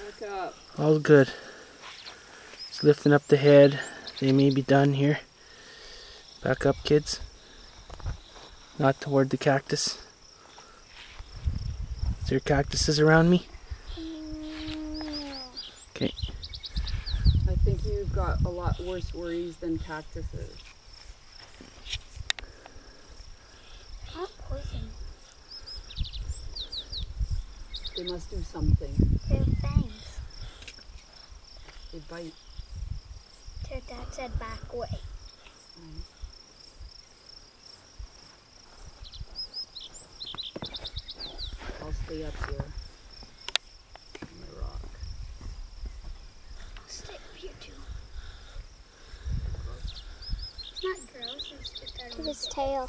Back up. All good. Just lifting up the head. They may be done here. Back up, kids. Not toward the cactus. Is there cactuses around me? Okay. I think you've got a lot worse worries than cactuses. They must do something. They have fangs. They bite. Their dad said back away. Mm. I'll stay up here. On my rock. I'll stay up here too. It's not gross, it's just I don't Look at his tail.